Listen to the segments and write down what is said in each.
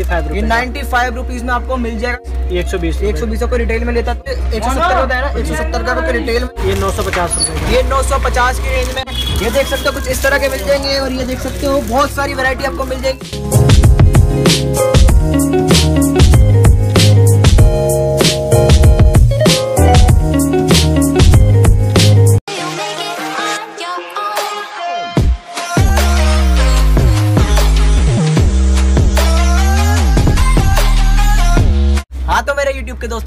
Ninety five rupees में आपको मिल जाएगा। एक सौ बीस एक सौ बीस को रिटेल में लेता है। एक सौ सत्तर होता है ना एक सौ सत्तर का आपको रिटेल में। ये नौ सौ पचास रुपए ये नौ सौ पचास की रेंज में। ये देख सकते हो कुछ इस तरह के मिल जाएँगे और ये देख सकते हो बहुत सारी वेरायटी आपको मिल जाएगी।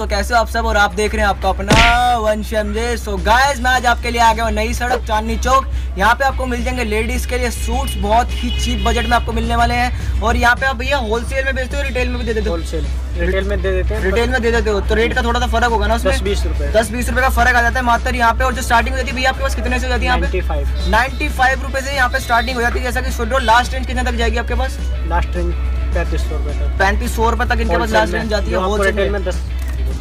दोस्तों कैसे हो आप सब? और आप देख रहे हैं आपका अपना वंश एमजे सो गाइस मैं आज आपके लिए आ गया हूँ नई सड़क चांदनी चौक। यहाँ पे आपको मिल जाएँगे लेडीज़ के लिए सूट्स बहुत ही चीप बजट में आपको मिलने वाले हैं। और यहाँ पे आप भैया होलसेल में बेचते हो रिटेल में भी दे देते हो? होलसेल रिटेल में दे देते हैं रिटेल में दे देते हो तो रेट का थोड़ा सा फ़र्क होगा ना दस उसमें बीस रुपए। दस बीस रुपए का फ़र्क आ जाता है मात्र यहाँ पे। और जो स्टार्टिंग हो जाती है भैया आपके पास कितने से हो जाती है यहाँ पे? नाइन्टी फाइव रुपए से यहाँ पे स्टार्टिंग हो जाती है जैसा कि लो लास्ट रेंज कितने तक जाएगी आपके पास? लास्ट रेंज पैंतीस सौ तक। पैंतीस सौ रुपए तक इनके पास लास्ट रेंज जाती है होलसेल में दस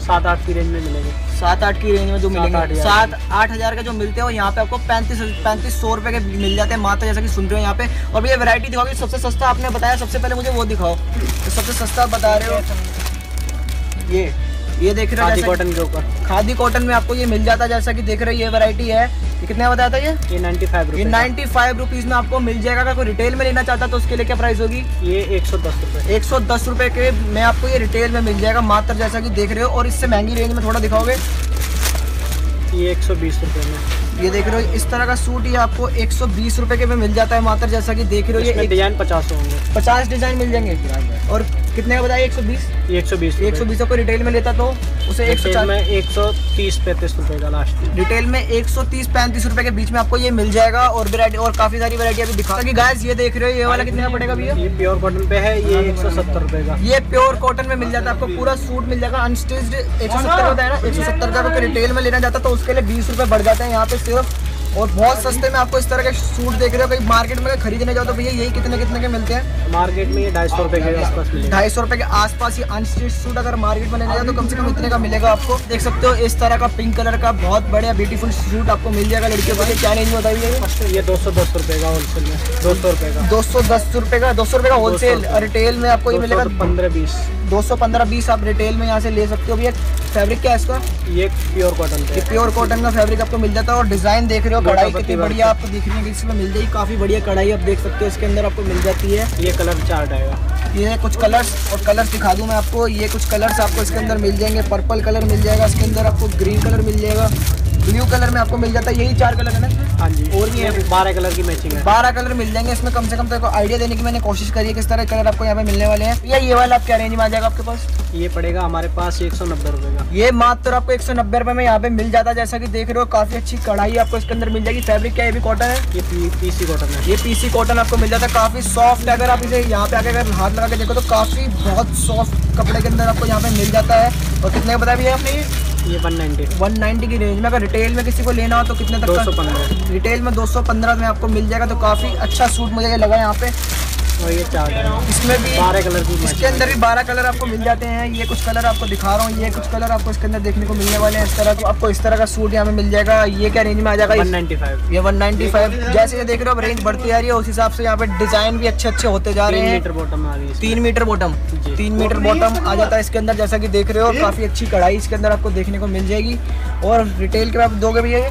सात आठ की रेंज में मिलेंगे। सात आठ की रेंज में जो मिलेंगे। सात आठ हज़ार के जो मिलते हैं यहाँ पे आपको पैंतीस पैंतीस सौ रुपए के मिल जाते हैं मात्र जैसा कि सुन रहे हो यहाँ पे। और भैया वैरायटी दिखाओगे सबसे सस्ता आपने बताया सबसे पहले मुझे वो दिखाओ। सबसे सस्ता बता रहे हो। ये। ये देख रहे हो खादी कॉटन के ऊपर। खादी कॉटन में आपको ये मिल जाता है जैसा कि देख रहे हो ये वैरायटी है। ये कितने बताया था ये? ये नाइन्टी फाइव ये रुपये नाइन्टी फाइव रुपीज़ में आपको मिल जाएगा। अगर कोई रिटेल में लेना चाहता है तो उसके लिए क्या प्राइस होगी? ये एक सौ दस रुपये एक सौ दस रुपए के में आपको ये रिटेल में मिल जाएगा मात्र जैसा कि देख रहे हो। और इससे महँगी रेंज में थोड़ा दिखाओगे? ये एक सौ बीस रुपये में। ये देख रहे हो इस तरह का सूट ये आपको 120 रुपए के में मिल जाता है मात्र जैसा कि देख रहे हो ये डिज़ाइन पचास होंगे। पचास डिज़ाइन मिल जाएँगे। और कितने का बताया? 120 ये एक सौ बीस एक सौ बीस को रिटेल में लेता तो उसे एक सौ में एक सौ तीस पैंतीस रुपये का लास्ट रिटेल में 130 35 रुपए के बीच में आपको ये मिल जाएगा और वैरायटी और काफ़ी सारी वैरायटी अभी दिखा कि गाइस ये देख रहे हो ये वाला कितने का पड़ेगा भैया? ये प्योर कॉटन पे है ये एक सौ सत्तर रुपये का। ये प्योर कॉटन में मिल जाता है आपको पूरा सूट मिल जाएगा अनस्टिच्ड एक सौ सत्तर होता है ना एक सौ सत्तर का अगर रिटेल में लेना चाहता तो उसके लिए बीस रुपए बढ़ जाते हैं यहाँ पे सिर्फ़ और बहुत सस्ते में आपको इस तरह के सूट देख रहे हो। कहीं मार्केट में खरीदने जाओ तो भैया यही कितने कितने के मिलते हैं? मार्केट में ये ढाई सौ रुपए के आसपास ढाई सौ रुपए के आसपास ये अनस्टिच सूट अगर मार्केट में लेने जाओ तो कम से कम इतने का मिलेगा आपको। देख सकते हो इस तरह का पिंक कलर का बहुत बढ़िया ब्यूटीफुल सूट आपको मिल जाएगा लड़कियों को। क्या रेंज में बताइए? ये दो सौ दस रुपए का होलसेल में दो सौ रुपए का। दो सौ दस रुपए का दो सौ रुपए का होलसेल रिटेल में आपको ये मिलेगा। पंद्रह बीस। दो सौ पंद्रह बीस आप रिटेल में यहाँ से ले सकते हो भैया। फैब्रिक क्या है इसका? ये प्योर कॉटन ये प्योर कॉटन का फैब्रिक आपको मिल जाता है और डिज़ाइन देख रहे हो कढ़ाई कितनी बढ़िया आपको दिख रही है। इसमें मिल जाएगी काफ़ी बढ़िया कढ़ाई आप देख सकते हो। इसके अंदर आपको मिल जाती है। ये कलर चार्ट आएगा। ये कुछ कलर्स और कलर्स दिखा दूँ मैं आपको। ये कुछ कलर्स आपको इसके अंदर मिल जाएँगे। पर्पल कलर मिल जाएगा इसके अंदर आपको ग्रीन कलर मिल जाएगा। ब्लू कलर में आपको मिल जाता है यही चार कलर है ना हाँ जी। और भी है? बारह कलर की मैचिंग है। बारह कलर मिल जाएँगे इसमें कम से कम तो आइडिया देने की मैंने कोशिश करी है किस तरह कलर आपको यहाँ पे मिलने वाले हैं। या ये वाला आप क्या रेंज में आ जाएगा आपके पास। ये पड़ेगा हमारे पास एक सौ नब्बे रुपए का। ये मात्र आपको एक सौ नब्बे रुपए में यहाँ पे मिल जाता है जैसा कि देख रहे हो काफ़ी अच्छी कढ़ाई आपको इसके अंदर मिल जाएगी। फैब्रिक क्या है ये भी कॉटन है? ये पीसी कॉटन है। ये पीसी कॉटन आपको मिल जाता है काफ़ी सॉफ्ट है। अगर आप इसे यहाँ पे आके अगर हाथ लगा के देखो तो काफ़ी बहुत सॉफ्ट कपड़े के अंदर आपको यहाँ पे मिल जाता है। और कितने का बताया भैया आपने ये ये वन नाइन्टी 190 की रेंज में अगर रिटेल में किसी को लेना हो तो कितने तक दो का सौ पंद्रह। रिटेल में 215 में आपको मिल जाएगा तो काफ़ी अच्छा सूट मुझे लगा यहाँ पे। और ये चार्ट इसमें भी बारह कलर की इसके अंदर भी बारह कलर आपको मिल जाते हैं। ये कुछ कलर आपको दिखा रहा हूँ। ये कुछ कलर आपको इसके अंदर देखने को मिलने वाले हैं। इस तरह के आपको इस तरह का सूट यहाँ पे मिल जाएगा। ये क्या रेंज में आ जाएगा? वन इस- नाइन्टी फाइव ये 195 जैसे ये देख रहे हो रेंज बढ़ती आ रही है। उस हिसाब से यहाँ पे डिज़ाइन भी अच्छे अच्छे होते जा रहे हैं। मीटर बॉटम आ गई इसकी। तीन मीटर बॉटम तीन मीटर बॉटम आ जाता है इसके अंदर। जैसा कि देख रहे हो काफ़ी अच्छी कढ़ाई इसके अंदर आपको देखने को मिल जाएगी। और रिटेल के आप दोगे भैया ये?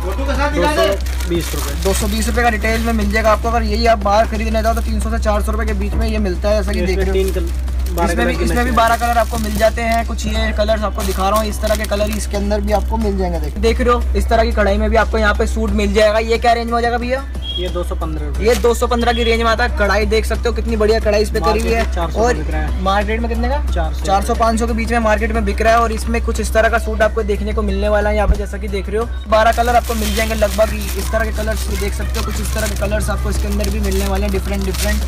बीस रुपये दो सौ बीस रुपए का रिटेल में मिल जाएगा आपको। अगर यही आप बाहर खरीदने जाओ तो तीन सौ से चार सौ रुपए के बीच में ये मिलता है जैसा कि देख रहे हो। तीन कल- बारह इसमें भी इसमें भी बारह कलर आपको मिल जाते हैं। कुछ ये कलर्स आपको दिखा रहा हूँ। इस तरह के कलर इसके अंदर भी आपको मिल जाएँगे देख। देख रहे हो इस तरह की कढ़ाई में भी आपको यहाँ पे सूट मिल जाएगा। ये क्या रेंज में हो जाएगा भैया? ये दो सौ पंद्रह रुपये ये 215 की रेंज में आता है। कढ़ाई देख सकते हो कितनी बढ़िया कढ़ाई इस पे करी हुई है। 400 और। मार्केट में कितने का? चार सौ। चार सौ पाँच सौ के बीच में मार्केट में बिक रहा है। और इसमें कुछ इस तरह का सूट आपको देखने को मिलने वाला है यहाँ पे जैसा कि देख रहे हो। बारह कलर आपको मिल जाएँगे लगभग। इस तरह के कलर्स देख सकते हो। कुछ इस तरह के कलर्स आपको इसके अंदर भी मिलने वाले हैं। डिफरेंट डिफरेंट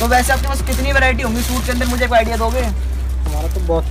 तो वैसे आपके पास कितनी वैरायटी होंगी? सूट के अंदर मुझे एक आइडिया दोगे? हमारा तो बहुत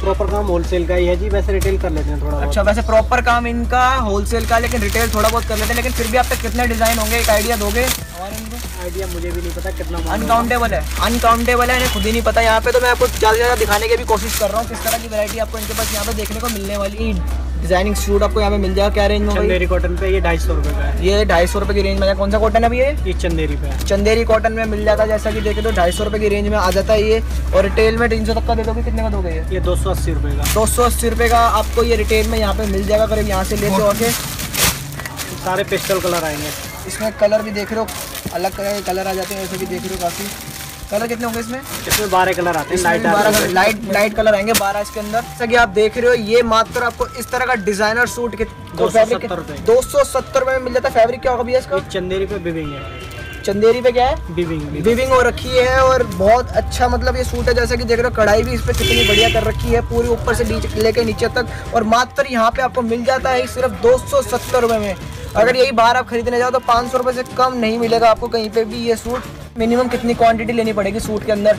प्रॉपर काम होलसेल का ही है जी वैसे रिटेल कर लेते हैं थोड़ा अच्छा वैसे प्रॉपर काम इनका होलसेल का लेकिन रिटेल थोड़ा बहुत कर लेते हैं लेकिन फिर भी आप तक कितने डिज़ाइन होंगे? एक आइडिया दोगे? आइडिया मुझे भी नहीं पता कितना अनकाउंटेबल है। अनकाउंटेबल है खुद ही नहीं पता। यहाँ पे तो मैं आपको ज़्यादा से ज़्यादा दिखाने की भी कोशिश कर रहा हूँ किस तरह की वैरायटी आपको इनके पास यहाँ पे देखने को मिलने वाली। है डिज़ाइनिंग सूट आपको यहाँ पे मिल जाएगा। क्या रेंज में चंदेरी कॉटन पे ये ढाई सौ रुपए का है। ये ढाई सौ रुपए की रेंज में कौन सा कॉटन है अभी ये? चंदेरी पे चंदेरी कॉटन में मिल जाता है जैसा कि देखे तो ढाई सौ रुपए की रेंज में आ जाता है ये। और रिटेल में तीन सौ तक का दे दोगे कितने का दोगे ये? ये दो सौ अस्सी रुपए का। दो सौ अस्सी रुपए का आपको ये रिटेल में यहाँ पे मिल जाएगा करीब यहाँ से लेते हो आके सारे पेस्टल कलर आएँगे। इसमें कलर भी देख रहे हो अलग तरह के कलर आ जाते हैं जैसे भी देख रहे हो काफ़ी। कलर कितने होंगे इसमें? इसमें बारह कलर आते हैं लाइट बारह कलर लाइट लाइट कलर आएँगे बारह इसके अंदर। जैसा कि आप देख रहे हो ये मात्र आपको इस तरह का डिज़ाइनर सूट के 270 रुपए। दो सौ सत्तर रुपए में मिल जाता है फैब्रिक क्या होगा भैया इसका? चंदेरी पे बिविंग है। चंदेरी पे क्या है? Weaving weaving. हो रखी है और बहुत अच्छा मतलब ये सूट है जैसा कि देख रहे हो कढ़ाई भी इस पे कितनी बढ़िया कर रखी है पूरी ऊपर से नीचे लेके नीचे तक। और मात्र यहाँ पे आपको मिल जाता है सिर्फ़ दो सौ सत्तर रुपए में। अगर यही बाहर आप खरीदने जाओ तो पाँच सौ रुपए से कम नहीं मिलेगा आपको कहीं पे भी ये सूट मिनिमम कितनी क्वांटिटी लेनी पड़ेगी सूट के अंदर?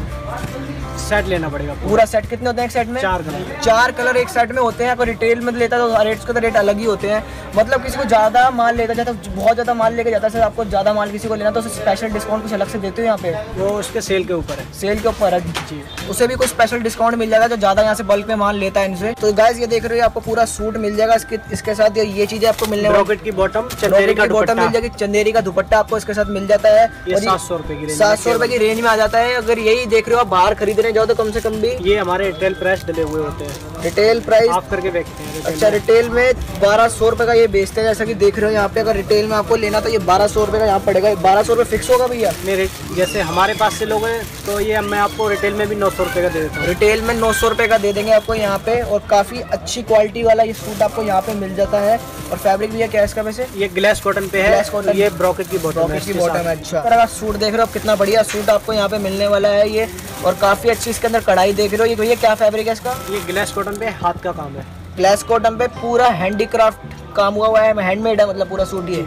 सेट लेना पड़ेगा पूरा। सेट कितने होते हैं एक सेट में? चार कलर। चार कलर एक सेट में होते हैं अगर रिटेल में लेता है तो रेट्स के तो रेट अलग ही होते हैं। मतलब किसी को ज़्यादा माल लेता जाता है बहुत ज़्यादा माल लेके जाता है सर आपको ज़्यादा माल किसी को लेना तो उसे स्पेशल डिस्काउंट कुछ अलग से देते हो यहाँ पे? वो उसके सेल के ऊपर है। सेल के ऊपर है जी। उसे भी कुछ स्पेशल डिस्काउंट मिल जाएगा जो ज़्यादा यहाँ से बल्क में माल लेता है इनसे। तो गाइस ये देख रहे हो आपको पूरा सूट मिल जाएगा। इसके इसके साथ ये चीज़ें आपको मिलने वाली की बॉटम चंदेरी का बॉटम मिल जाएगी चंदेरी का दुपट्टा आपको इसके साथ मिल जाता है। सात सौ रुपए की सात सौ रुपए की रेंज में आ जाता है। अगर यही देख रहे हो आप बाहर खरीदने जाओ तो कम से कम भी। ये हमारे ट्रेल प्राइस डले हुए होते हैं। रिटेल प्राइस आप करके बेचते हैं अच्छा रिटेल में बारह सौ रुपए का ये बेचते हैं जैसा कि देख रहे हो यहाँ पे अगर रिटेल में आपको लेना तो ये बारह सौ रुपए का यहाँ पड़ेगा। बारह सौ रुपए फिक्स होगा भैया? मेरे जैसे हमारे पास से लोग हैं तो ये मैं आपको रिटेल में भी नौ सौ रुपये का दे देता हूँ। रिटेल में नौ सौ रुपए का दे देंगे आपको यहाँ पे और काफ़ी अच्छी क्वालिटी वाला ये सूट आपको यहाँ पे मिल जाता है। और फैब्रिक भी है क्या है इसका वैसे? ये ग्लास कॉटन पे है Glass ये ब्रॉकेट की बॉटम है की बॉटम है अच्छा। तरह का सूट देख रहे हो कितना बढ़िया सूट आपको यहाँ पे मिलने वाला है ये और काफ़ी अच्छी इसके अंदर कढ़ाई देख रहे हो। ये भैया क्या फैब्रिक है इसका? ये ग्लास कॉटन पे हाथ का काम है। ग्लास कॉटन पे पूरा हैंडीक्राफ्ट काम हुआ हुआ है हैंडमेड है मतलब पूरा सूट ये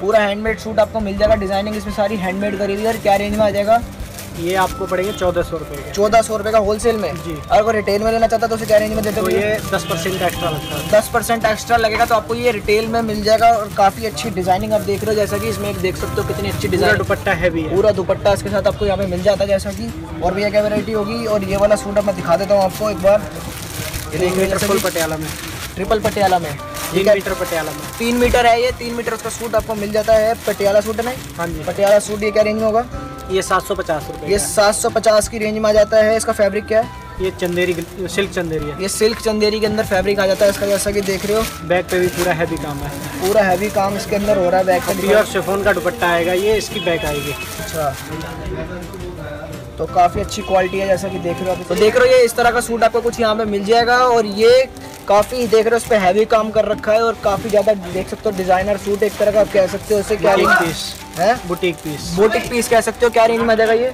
पूरा हैंडमेड सूट आपको मिल जाएगा डिज़ाइनिंग इसमें सारी हैंडमेड करी हुई है क्या रेंज में आ जाएगा? ये आपको पड़ेंगे चौदह सौ रुपये चौदह सौ रुपए का होलसेल में? जी। और अगर रिटेल में लेना चाहता तो उसे क्या रेंज में देते तो हो ये दस परसेंट एक्स्ट्रा लगता है। दस परसेंट एक्स्ट्रा लगेगा तो आपको ये रिटेल में मिल जाएगा और काफ़ी अच्छी डिज़ाइनिंग आप देख रहे हो जैसा कि इसमें एक देख सकते हो कितनी अच्छी डिज़ाइन दुपट्टा है। पूरा दुपट्टा इसके साथ आपको यहाँ पे मिल जाता है जैसा कि और भी क्या वैरायटी होगी और ये वाला सूट अब मैं दिखा देता हूँ आपको एक बार। तीन देख रहे मीटर फुल पटियाला में। ट्रिपल पटियाला में। तीन मीटर पटियाला में। तीन मीटर है ये तीन मीटर उसका सूट आपको मिल जाता है। पटियाला सूट ना हाँ जी। पटियाला सूट ये क्या रेंज में होगा? ये सात सौ पचास रुपये ये सात सौ पचास की रेंज में आ जाता है। इसका फैब्रिक क्या है? ये चंदेरी सिल्क चंदेरी है। ये सिल्क चंदेरी के अंदर फैब्रिक आ जाता है। इसका जैसा कि देख रहे हो। बैक पे भी पूरा हैवी काम है। पूरा हैवी काम इसके अंदर हो रहा है बैक पे। प्योर शिफोन का दुपट्टा आएगा। ये इसकी बैक आएगी। अच्छा। तो काफ़ी अच्छी क्वालिटी है, जैसा कि देख रहे हो तो देख रहे हो ये इस तरह का सूट आपको कुछ यहाँ पे मिल जाएगा और ये काफ़ी देख रहे हो उस पर हैवी काम कर रखा है और काफ़ी ज़्यादा देख सकते हो डिज़ाइनर सूट एक तरह का आप कह सकते हो उसे क्या रेंज पीस है? बुटीक पीस बुटीक पीस कह सकते हो क्या रेंज में आ जाएगा ये?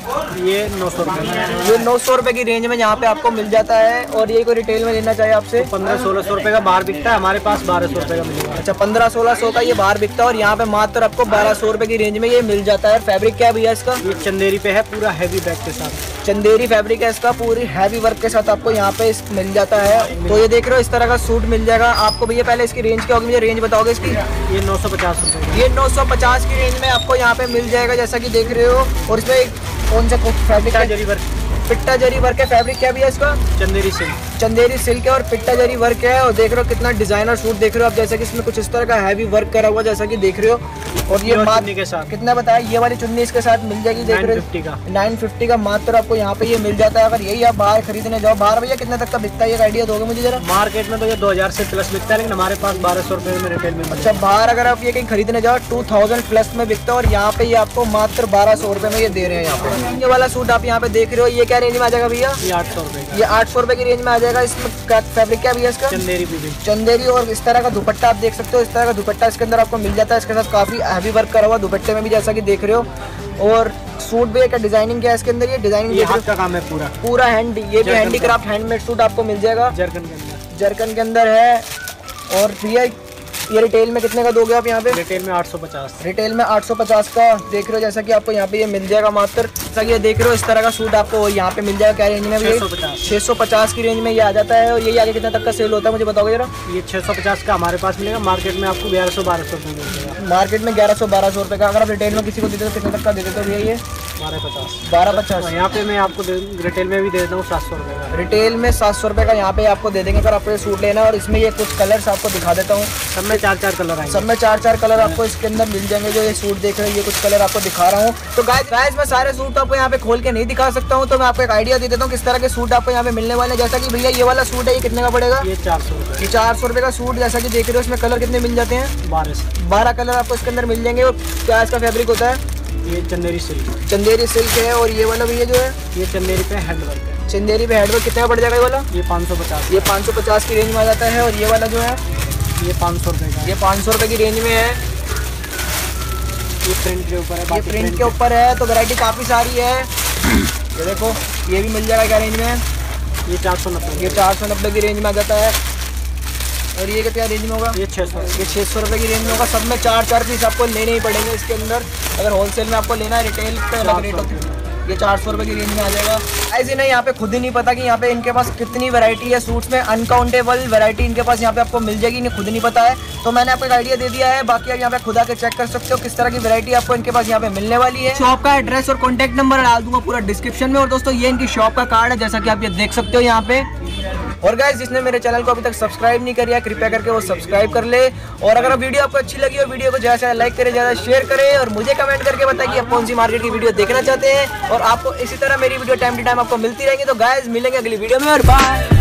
ये नौ सौ रुपये में ये नौ सौ रुपये की रेंज में यहाँ पे आपको मिल जाता है और ये कोई रिटेल में लेना चाहिए आपसे? पंद्रह सोलह सौ रुपये का बाहर बिकता है हमारे पास बारह सौ रुपये का मिलेगा। अच्छा पंद्रह सोलह सौ का ये बाहर बिकता है और यहाँ पे मात्र आपको बारह सौ रुपये की रेंज में ये मिल जाता है। फैब्रिक क्या भैया इसका? ये चंदेरी पे है पूरा हैवी बैग के साथ। चंदेरी फैब्रिक है इसका पूरी हैवी वर्क के साथ आपको यहाँ पे इस मिल जाता है। तो ये देख रहे हो इस तरह का सूट मिल जाएगा। आपको भैया पहले इसकी रेंज क्या होगी मुझे रेंज बताओगे इसकी? ये नौ सौ पचास ये 950 की रेंज में आपको यहाँ पे मिल जाएगा जैसा कि देख रहे हो। और इसमें कौन सा फैब्रिक है? पिट्टा जरी वर्क है फैब्रिक क्या भी है इसका? चंदेरी सिल्क। चंदेरी सिल्क है और पिट्टा जरी वर्क है और देख रहे हो कितना डिज़ाइनर सूट देख रहे हो आप जैसा कि इसमें कुछ इस तरह का हैवी वर्क करा हुआ जैसा कि देख रहे हो। और ये मात्र के साथ। कितना बताया? ये वाली चुन्नी इसके साथ मिल जाएगी देख रहे हो। नाइन फिफ्टी का। मात्र आपको यहाँ पे ये मिल जाता है। अगर यही आप बाहर खरीदने जाओ बाहर भैया कितने तक का बिकता है? ये आइडिया दोगे मुझे जरा। मार्केट में तो ये दो हज़ार से प्लस बिकता है लेकिन हमारे पास बारह सौ रुपए में रिटेल में अच्छा बाहर अगर आप ये कहीं खरीदने जाओ टू थाउज़ेंड प्लस में बिकता है और यहाँ पे ये आपको मात्र बारह सौ में ये दे रहे हैं यहाँ पे। ये वाला सूट आप यहाँ पे देख रहे हो ये क्या रेंज में आ जाएगा भैया? ये आठ सौ रुपये का। ये आठ सौ रुपये की रेंज में आ जाएगा इसमें। फैब्रिक क्या भैया इसका? चंदेरी भी चंदेरी और इस तरह का दुपट्टा आप देख सकते हो। इस तरह का दुपट्टा इसके अंदर आपको मिल जाता है। इसके साथ काफ़ी हैवी वर्क करा हुआ दुपट्टे में भी जैसा कि देख रहे हो। और सूट भी एक डिज़ाइनिंग क्या है इसके अंदर। ये डिज़ाइनिंग ये हाथ का काम है पूरा। पूरा हैंड ये भी हैंडीक्राफ्ट हैंडमेड सूट आपको मिल जाएगा। जरकन के अंदर। जरकन के अंदर है। और भैया ये रिटेल में कितने का दोगे आप यहाँ पे? रिटेल में आठ सौ पचास। रिटेल में 850 का देख रहे हो जैसा कि आपको यहाँ पे ये मिल जाएगा मात्र। जैसा कि ये देख रहे हो इस तरह का सूट आपको यहाँ पे मिल जाएगा। क्या रेंज में भैया? 650 छः सौ पचास की रेंज में ये आ जाता है और यही आगे कितने तक का सेल होता है मुझे बताओगे जरा? ये छः सौ पचास का हमारे पास मिलेगा। मार्केट में आपको ग्यारह सौ बारह सौ मिलेगा। मार्केट में ग्यारह सौ बारह सौ रुपये का। अगर आप रिटेल में किसी को देते हो तो कितने तक का दे देते हो भैया ये? बारह पचास। बारह पचास। यहाँ पे मैं आपको रिटेल में भी दे देता हूँ सात सौ रुपये का। रिटेल में सात सौ रुपये का यहाँ पे आपको दे देंगे अगर आपको ये सूट लेना है और इसमें ये कुछ कलर्स आपको दिखा देता हूँ। सब में चार चार कलर आएँगे। सब में चार चार कलर आपको इसके अंदर मिल जाएँगे जो ये सूट देख रहे हैं ये कुछ कलर आपको दिखा रहा हूँ। तो गाय गाइस मैं सारे सूट आपको यहाँ पे खोल के नहीं दिखा सकता हूँ तो मैं आपको एक आइडिया दे देता हूँ किस तरह के सूट आपको यहाँ पे मिलने वाले हैं। जैसा कि भैया ये वाला सूट है ये कितने का पड़ेगा? ये चार सौ ये चार सौ रुपये का सूट जैसा कि देख रहे हो इसमें कलर कितने मिल जाते हैं? बारह बारह कलर आपको इसके अंदर मिल जाएँगे। और क्या इसका फैब्रिक होता है? ये चंदेरी सिल्क। चंदेरी सिल्क है और ये वाला भैया जो है? ये चंदेरी पे हैंड वर्क है। चंदेरी पे हेडवर्क कितना का पड़ जाएगा ये वाला? ये पाँच सौ पचास। ये 550 की रेंज में आ जाता है और ये वाला जो है? ये पाँच सौ रुपये का ये 500 रुपए की रेंज में है। ये प्रिंट के ऊपर है ये प्रिंट के ऊपर है तो वैरायटी काफ़ी सारी है। ये देखो ये भी मिल जाएगा क्या रेंज में? ये चार सौ नब्बे। ये चार सौ नब्बे की रेंज में आ जाता है। और ये कितना रेंज में होगा? ये छः सौ। ये छः सौ रुपये की रेंज में होगा। सब में चार चार पीस आपको लेने ही पड़ेंगे इसके अंदर। अगर होलसेल में आपको लेना है रिटेल पे अलग रेट होती है ये चार सौ रुपये की रेंज में आ जाएगा। ऐसे नहीं यहाँ पे खुद ही नहीं पता कि यहाँ पे इनके पास कितनी वैरायटी है। सूट्स में अनकाउंटेबल वैरायटी इनके पास यहाँ पे आपको मिल जाएगी इन्हें खुद नहीं पता है। तो मैंने आपको एक आइडिया दे दिया है। बाकी आप यहाँ पे खुद आके चेक कर सकते हो किस तरह की वैरायटी आपको इनके पास यहाँ पे मिलने वाली है। शॉप का एड्रेस और कॉन्टैक्ट नंबर डाल दूँगा पूरा डिस्क्रिप्शन में। और दोस्तों ये इनकी शॉप का कार्ड है जैसा कि आप ये देख सकते हो यहाँ पे। और गाइज़ जिसने मेरे चैनल को अभी तक सब्सक्राइब नहीं किया कृपया करके वो सब्सक्राइब कर ले। और अगर वीडियो आपको अच्छी लगी हो वीडियो को ज़्यादा से लाइक करें, ज़्यादा शेयर करें और मुझे कमेंट करके बताएँ कि आप कौन सी मार्केट की वीडियो देखना चाहते हैं। और आपको इसी तरह मेरी वीडियो टाइम टू टाइम आपको मिलती रहेंगी। तो गाइज़ मिलेंगे अगली वीडियो में और बाय